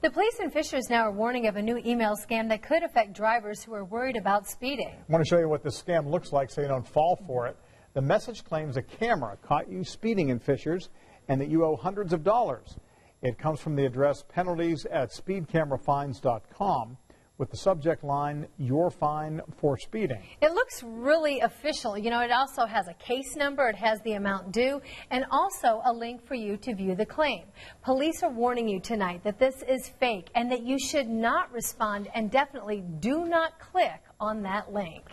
The police in Fishers now are warning of a new email scam that could affect drivers who are worried about speeding. I want to show you what this scam looks like so you don't fall for it. The message claims a camera caught you speeding in Fishers and that you owe hundreds of dollars. It comes from the address penalties at speedcamerafines.com with the subject line, Your Fine for Speeding. It looks really official. You know, it also has a case number, it has the amount due, and also a link for you to view the claim. Police are warning you tonight that this is fake and that you should not respond and definitely do not click on that link.